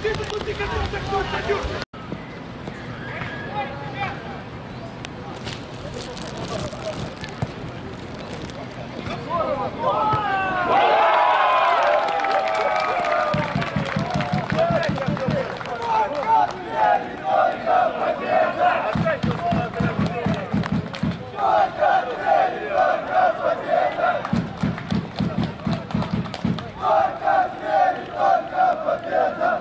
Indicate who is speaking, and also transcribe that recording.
Speaker 1: Ты тут, ты как-то, так, стадион! Vietnam!